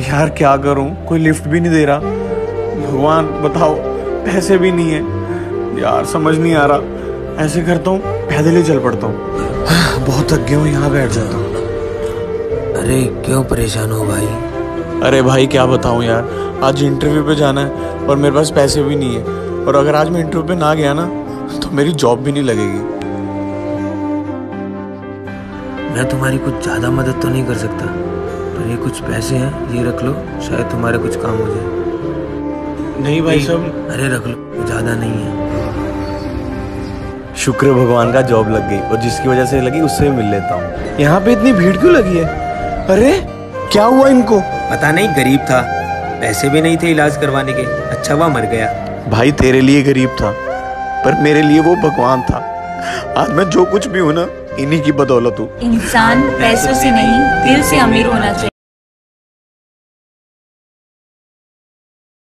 यार क्या करूँ? कोई लिफ्ट भी नहीं दे रहा। भगवान बताओ पैसे भी नहीं है। यार समझ नहीं आ रहा। ऐसे करता हूँ पैदल ही चल पड़ता हूँ। बहुत थक गया हूँ यहाँ बैठ जाता हूँ। अरे क्यों परेशान हो भाई? अरे भाई क्या बताऊँ यार? आज इंटरव्यू पे जाना है और मेरे पास पैसे भी नहीं है। और अगर आज मैं इंटरव्यू पे ना गया ना तो मेरी जॉब भी नहीं लगेगी। मैं तुम्हारी कुछ ज़्यादा मदद तो नहीं कर सकता। पर ये कुछ पैसे हैं? ये रख लो शायद तुम्हारे कुछ काम हो जाए। नहीं भाई साहब अरे रख लो ज़्यादा नहीं है। शुक्र भगवान का जॉब लग गई और जिसकी वजह से लगी उससे मिल लेता हूँ। यहाँ पे इतनी भीड़ क्यों लगी है? अरे क्या हुआ इनको? पता नहीं गरीब था। पैसे भी नहीं थे इलाज करवाने के। अच्छा हुआ मर गया। भाई तेरे लिए गरीब था पर मेरे लिए वो भगवान था। आज मैं जो कुछ भी हूँ ना इन्हीं की बदौलत हूँ। इंसान पैसों से नहीं दिल से अमीर होना चाहिए।